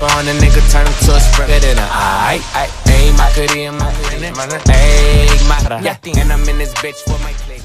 on a nigga, turn to a sprinter. Then I, I, ayy, my cutie in my my, ayy, my, yeah, and I'm in this bitch with my click.